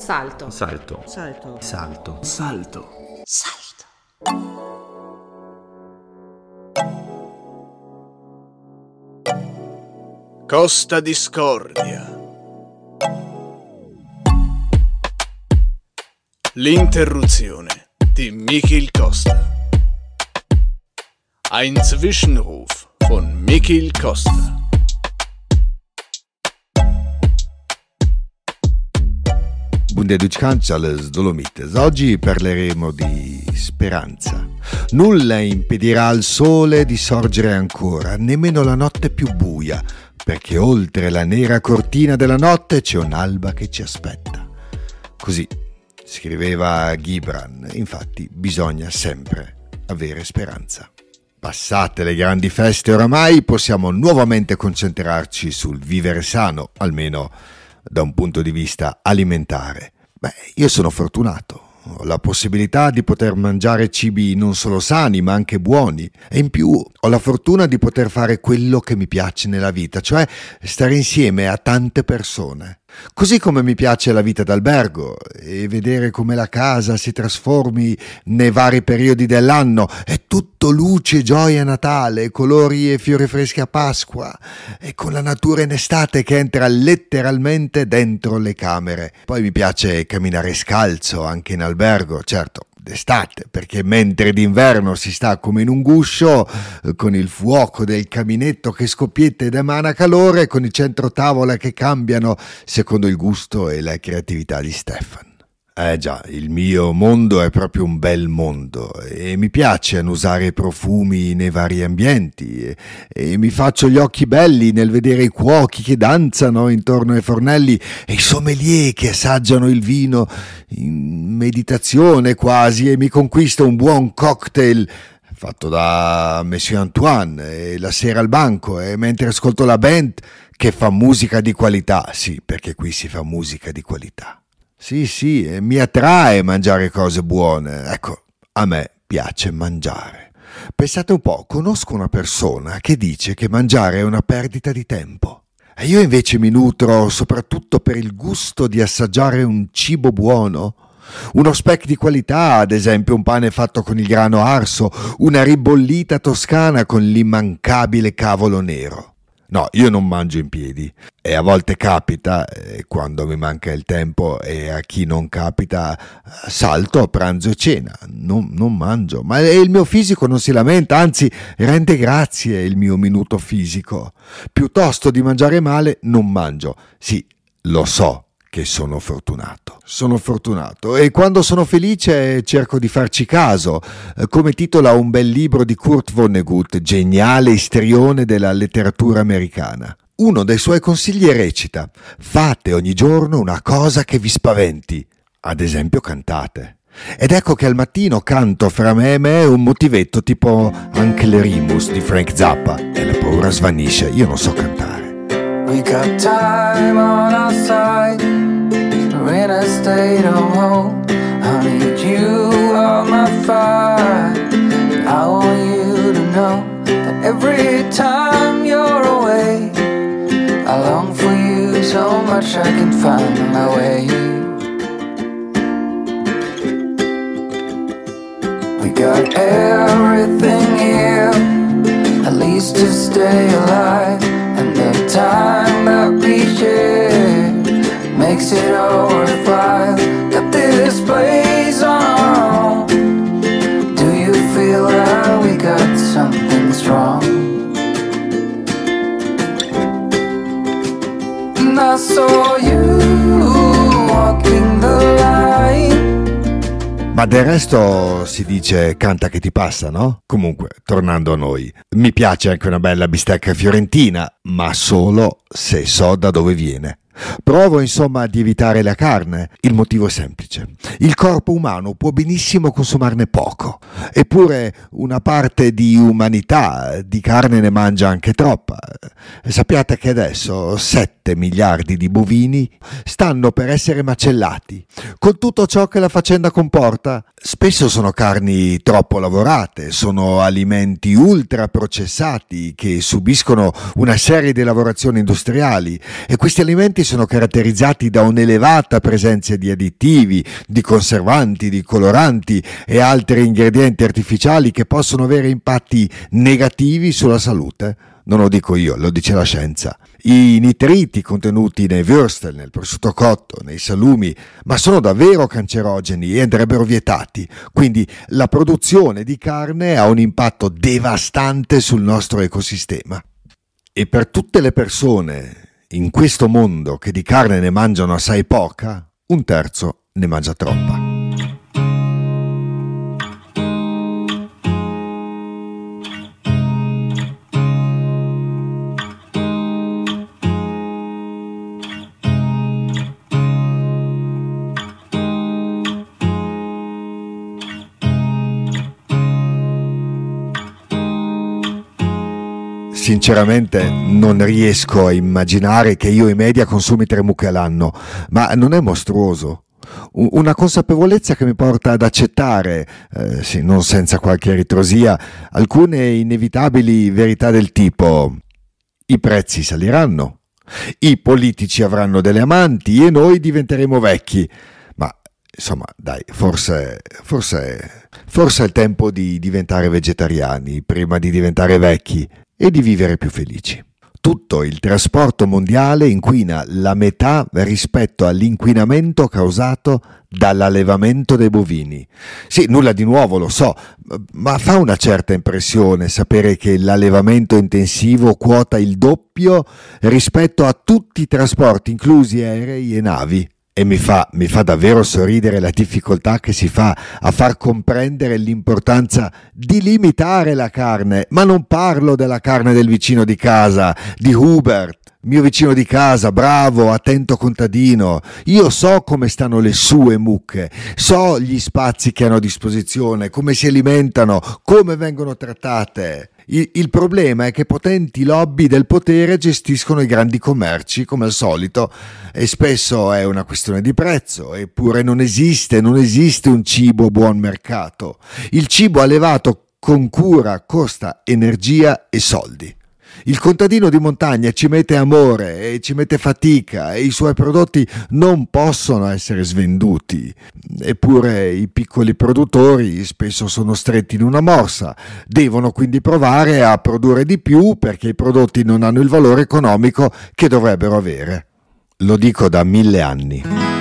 Salto. Salto. Salto. Salto. Salto. Salto. Costa Discordia. L'interruzione di Michiel Costa. Ein Zwischenruf von Michiel Costa. Bundeduccanza alle Dolomites. Oggi parleremo di speranza. Nulla impedirà al sole di sorgere ancora, nemmeno la notte più buia, perché oltre la nera cortina della notte c'è un'alba che ci aspetta. Così scriveva Gibran, infatti bisogna sempre avere speranza. Passate le grandi feste oramai possiamo nuovamente concentrarci sul vivere sano, almeno da un punto di vista alimentare. Beh, io sono fortunato. Ho la possibilità di poter mangiare cibi non solo sani, ma anche buoni. E in più ho la fortuna di poter fare quello che mi piace nella vita, cioè stare insieme a tante persone. Così come mi piace la vita d'albergo e vedere come la casa si trasformi nei vari periodi dell'anno. È tutto luce, gioia Natale, colori e fiori freschi a Pasqua e con la natura in estate che entra letteralmente dentro le camere. Poi mi piace camminare scalzo anche in albergo, certo d'estate, perché mentre d'inverno si sta come in un guscio, eh, con il fuoco del caminetto che scoppietta ed emana calore, con i centro tavola che cambiano secondo il gusto e la creatività di Stefan. Eh già, il mio mondo è proprio un bel mondo e mi piace annusare profumi nei vari ambienti e, e, mi faccio gli occhi belli nel vedere i cuochi che danzano intorno ai fornelli e i sommelier che assaggiano il vino in meditazione quasi e mi conquisto un buon cocktail fatto da Monsieur Antoine la sera al banco e mentre ascolto la band che fa musica di qualità, sì, perché qui si fa musica di qualità. Sì, sì, mi attrae mangiare cose buone. Ecco, a me piace mangiare. Pensate un po', conosco una persona che dice che mangiare è una perdita di tempo. E io invece mi nutro soprattutto per il gusto di assaggiare un cibo buono. Uno speck di qualità, ad esempio un pane fatto con il grano arso, una ribollita toscana con l'immancabile cavolo nero. No, io non mangio in piedi e a volte capita, eh, quando mi manca il tempo e a chi non capita, salto a pranzo e cena, non, non mangio, ma il mio fisico non si lamenta, anzi rende grazie il mio minuto fisico. Piuttosto di mangiare male, non mangio. Sì, lo so che sono fortunato. Sono fortunato e quando sono felice cerco di farci caso, eh, come titola un bel libro di Kurt Vonnegut, geniale istrione della letteratura americana. Uno dei suoi consigli recita: fate ogni giorno una cosa che vi spaventi, ad esempio cantate. Ed ecco che al mattino canto fra me e me un motivetto tipo Anche le Rimus di Frank Zappa e la paura svanisce, io non so cantare. We got time on our side. We're in a state of hope. I need you on my fire. I want you to know that every time you're away, I long for you so much I can find my way. We got everything here, at least to stay alive. And the time makes it all worthwhile. Got this place on. Do you feel that we got something strong? And I saw you walking the. Ma del resto si dice canta che ti passa, no? Comunque, tornando a noi, mi piace anche una bella bistecca fiorentina, ma solo se so da dove viene. Provo insomma ad evitare la carne. Il motivo è semplice. Il corpo umano può benissimo consumarne poco, eppure una parte di umanità di carne ne mangia anche troppa. Sappiate che adesso 7 miliardi di bovini stanno per essere macellati, con tutto ciò che la faccenda comporta. Spesso sono carni troppo lavorate, sono alimenti ultra processati che subiscono una serie di lavorazioni industriali e questi alimenti sono caratterizzati da un'elevata presenza di additivi, di conservanti, di coloranti e altri ingredienti artificiali che possono avere impatti negativi sulla salute. Non lo dico io, lo dice la scienza. I nitriti contenuti nei würstel, nel prosciutto cotto, nei salumi, ma sono davvero cancerogeni e andrebbero vietati. Quindi la produzione di carne ha un impatto devastante sul nostro ecosistema. E per tutte le persone in questo mondo che di carne ne mangiano assai poca, un terzo ne mangia troppa. Sinceramente non riesco a immaginare che io e media consumi tre mucche all'anno, ma non è mostruoso. Una consapevolezza che mi porta ad accettare, eh, sì, non senza qualche ritrosia, alcune inevitabili verità del tipo i prezzi saliranno, i politici avranno delle amanti e noi diventeremo vecchi. Ma insomma, dai, forse, forse, forse è il tempo di diventare vegetariani prima di diventare vecchi e di vivere più felici. Tutto il trasporto mondiale inquina la metà rispetto all'inquinamento causato dall'allevamento dei bovini. Sì, nulla di nuovo, lo so, ma fa una certa impressione sapere che l'allevamento intensivo quota il doppio rispetto a tutti i trasporti, inclusi aerei e navi e mi fa, mi fa, davvero sorridere la difficoltà che si fa a far comprendere l'importanza di limitare la carne, ma non parlo della carne del vicino di casa, di Hubert, mio vicino di casa, bravo, attento contadino. Io so come stanno le sue mucche, so gli spazi che hanno a disposizione, come si alimentano, come vengono trattate. Il, il, problema è che potenti lobby del potere gestiscono i grandi commerci come al solito e spesso è una questione di prezzo, eppure non esiste, non esiste un cibo buon mercato. Il cibo allevato con cura costa energia e soldi. Il contadino di montagna ci mette amore e ci mette fatica e i suoi prodotti non possono essere svenduti. Eppure i piccoli produttori spesso sono stretti in una morsa, devono quindi provare a produrre di più perché i prodotti non hanno il valore economico che dovrebbero avere. Lo dico da mille anni.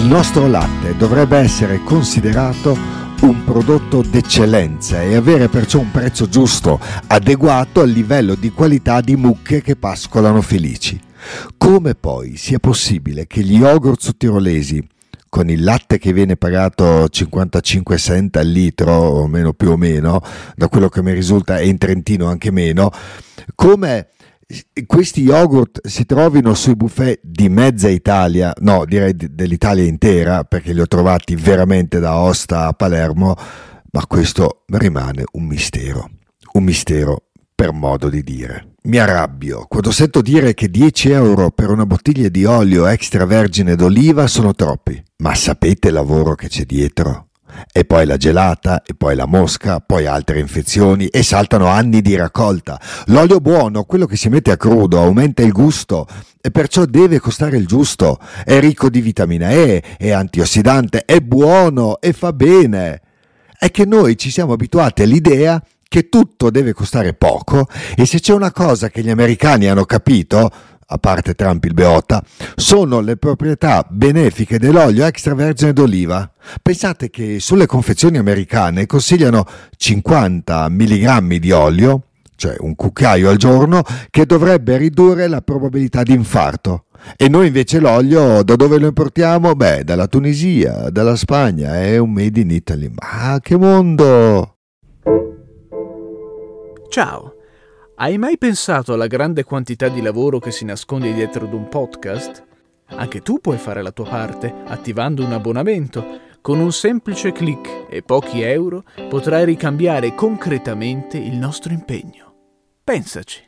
Il nostro latte dovrebbe essere considerato un prodotto d'eccellenza e avere perciò un prezzo giusto, adeguato al livello di qualità di mucche che pascolano felici. Come poi sia possibile che gli yogurt sudtirolesi, con il latte che viene pagato 55 cent al litro, o meno più o meno, da quello che mi risulta è in Trentino anche meno, come questi yogurt si trovino sui buffet di mezza Italia, no, direi dell'Italia intera, perché li ho trovati veramente da Osta a Palermo, ma questo rimane un mistero, un mistero per modo di dire. Mi arrabbio quando sento dire che 10 euro per una bottiglia di olio extravergine d'oliva sono troppi. Ma sapete il lavoro che c'è dietro? E poi la gelata, e poi la mosca, poi altre infezioni e saltano anni di raccolta. L'olio buono, quello che si mette a crudo, aumenta il gusto e perciò deve costare il giusto. È ricco di vitamina E, è antiossidante, è buono e fa bene. È che noi ci siamo abituati all'idea che tutto deve costare poco e se c'è una cosa che gli americani hanno capito, a parte Trump il Beota, sono le proprietà benefiche dell'olio extravergine d'oliva. Pensate che sulle confezioni americane consigliano 50 mg di olio, cioè un cucchiaio al giorno, che dovrebbe ridurre la probabilità di infarto. E noi invece l'olio da dove lo importiamo? Beh, dalla Tunisia, dalla Spagna, è un made in Italy. Ma che mondo! Ciao, hai mai pensato alla grande quantità di lavoro che si nasconde dietro ad un podcast? Anche tu puoi fare la tua parte attivando un abbonamento. Con un semplice clic e pochi euro potrai ricambiare concretamente il nostro impegno. Pensaci.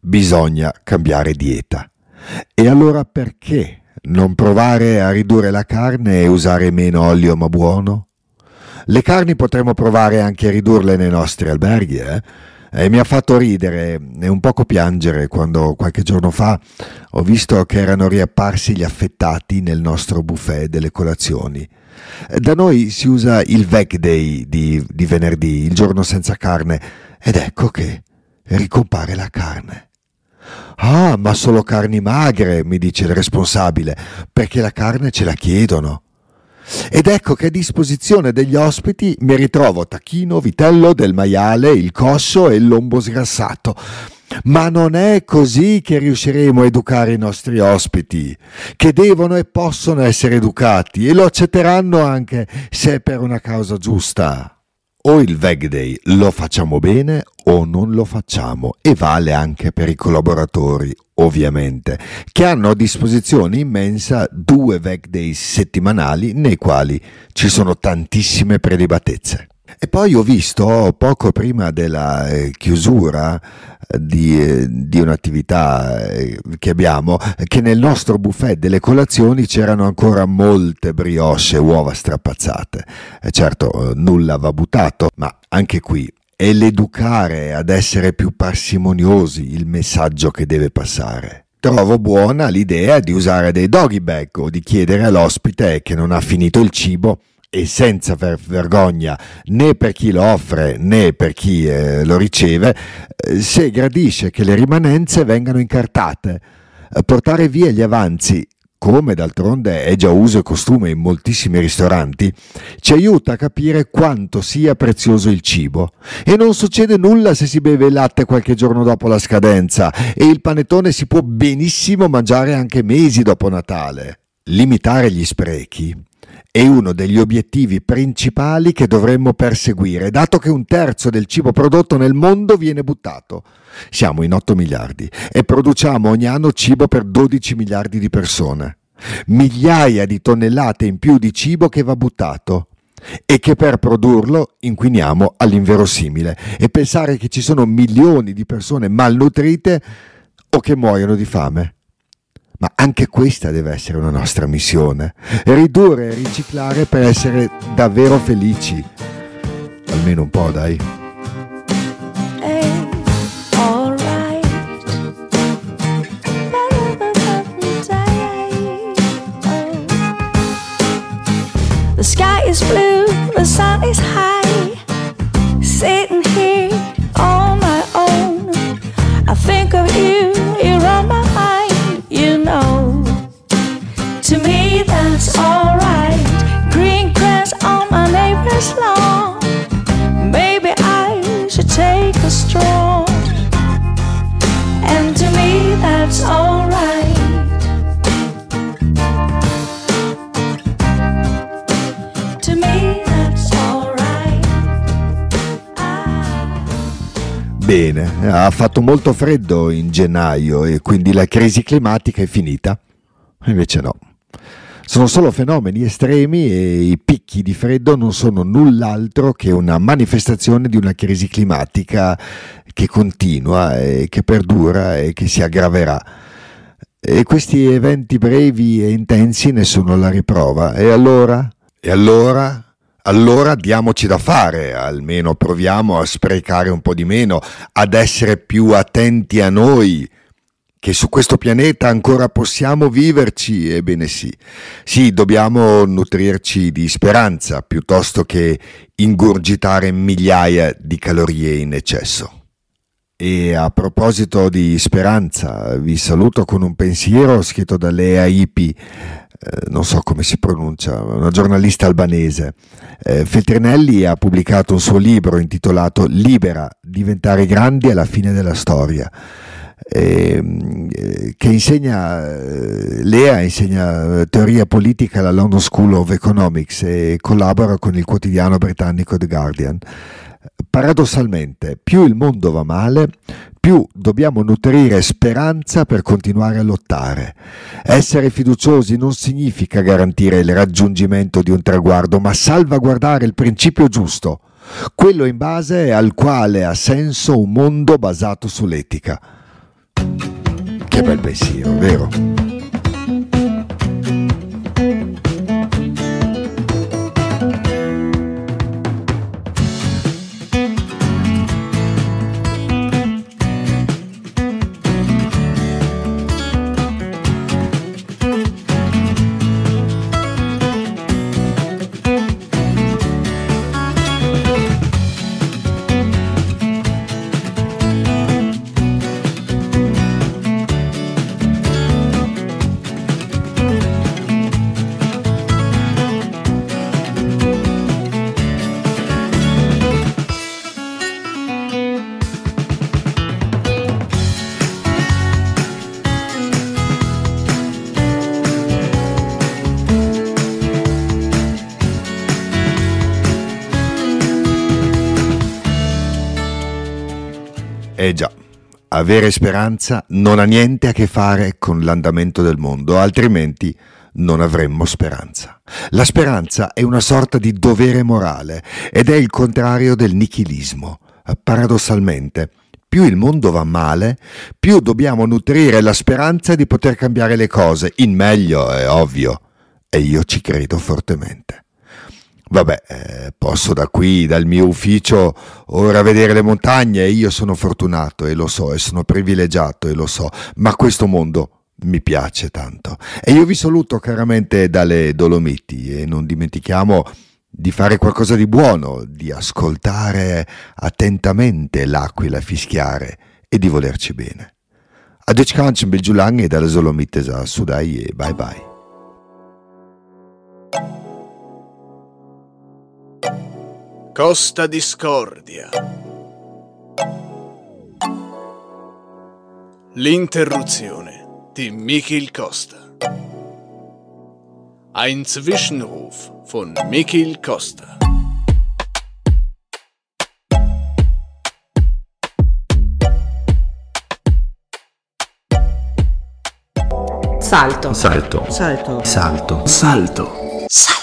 Bisogna cambiare dieta. E allora perché non provare a ridurre la carne e usare meno olio ma buono? Le carni potremmo provare anche a ridurle nei nostri alberghi, eh? E mi ha fatto ridere e un poco piangere quando qualche giorno fa ho visto che erano riapparsi gli affettati nel nostro buffet delle colazioni. Da noi si usa il Veg Day di, di venerdì, il giorno senza carne, ed ecco che ricompare la carne. Ah, ma solo carni magre, mi dice il responsabile, perché la carne ce la chiedono. Ed ecco che a disposizione degli ospiti mi ritrovo tacchino, vitello, del maiale, il coscio e il lombo sgrassato. Ma non è così che riusciremo a educare i nostri ospiti, che devono e possono essere educati e lo accetteranno anche se è per una causa giusta o il Veg Day lo facciamo bene o non lo facciamo e vale anche per i collaboratori ovviamente che hanno a disposizione immensa due Veg Days settimanali nei quali ci sono tantissime prelibatezze. E poi ho visto poco prima della eh, chiusura di, eh, di un'attività eh, che abbiamo che nel nostro buffet delle colazioni c'erano ancora molte brioche e uova strapazzate. E certo, nulla va buttato, ma anche qui è l'educare ad essere più parsimoniosi il messaggio che deve passare. Trovo buona l'idea di usare dei doggy bag o di chiedere all'ospite che non ha finito il cibo e senza ver- vergogna né per chi lo offre né per chi eh, lo riceve, eh, se gradisce che le rimanenze vengano incartate. Eh, portare via gli avanzi, come d'altronde è già uso e costume in moltissimi ristoranti, ci aiuta a capire quanto sia prezioso il cibo. E non succede nulla se si beve il latte qualche giorno dopo la scadenza e il panettone si può benissimo mangiare anche mesi dopo Natale. Limitare gli sprechi è uno degli obiettivi principali che dovremmo perseguire, dato che un terzo del cibo prodotto nel mondo viene buttato. Siamo in 8 miliardi e produciamo ogni anno cibo per 12 miliardi di persone. Migliaia di tonnellate in più di cibo che va buttato e che per produrlo inquiniamo all'inverosimile e pensare che ci sono milioni di persone malnutrite o che muoiono di fame. Ma anche questa deve essere una nostra missione. Ridurre e riciclare per essere davvero felici. Almeno un po', dai. To me, that's alright. Green grass on my neighbor's lawn. Maybe I should take a stroll. And to me, that's alright. To me, that's alright. I... Bene, ha fatto molto freddo in gennaio e quindi la crisi climatica è finita. Invece no. Sono solo fenomeni estremi e i picchi di freddo non sono null'altro che una manifestazione di una crisi climatica che continua e che perdura e che si aggraverà. E questi eventi brevi e intensi ne sono la riprova. E allora? E allora? Allora diamoci da fare, almeno proviamo a sprecare un po' di meno, ad essere più attenti a noi, che su questo pianeta ancora possiamo viverci, ebbene sì. Sì, dobbiamo nutrirci di speranza piuttosto che ingurgitare migliaia di calorie in eccesso. E a proposito di speranza, vi saluto con un pensiero scritto da Lea Ipi eh, non so come si pronuncia, una giornalista albanese. Eh, Feltrinelli ha pubblicato un suo libro intitolato Libera, diventare grandi alla fine della storia. Ehm, eh, che insegna, eh, Lea insegna teoria politica alla London School of Economics e collabora con il quotidiano britannico The Guardian. Paradossalmente, più il mondo va male, più dobbiamo nutrire speranza per continuare a lottare. Essere fiduciosi non significa garantire il raggiungimento di un traguardo, ma salvaguardare il principio giusto, quello in base al quale ha senso un mondo basato sull'etica. Che bel pensiero, vero? Eh già, avere speranza non ha niente a che fare con l'andamento del mondo, altrimenti non avremmo speranza. La speranza è una sorta di dovere morale ed è il contrario del nichilismo. Paradossalmente, più il mondo va male, più dobbiamo nutrire la speranza di poter cambiare le cose, in meglio, è ovvio, e io ci credo fortemente. Vabbè, eh, posso da qui, dal mio ufficio, ora vedere le montagne io sono fortunato e lo so, e sono privilegiato e lo so, ma questo mondo mi piace tanto. E io vi saluto caramente dalle Dolomiti e non dimentichiamo di fare qualcosa di buono, di ascoltare attentamente l'aquila fischiare e di volerci bene. Adeci Kanchen Belgiulang e dalle Dolomite a Sudai e bye bye. Costa Discordia. L'interruzione di Michael Costa. Ein Zwischenruf von Michael Costa. Salto. Salto. Salto. Salto. Salto. Salto.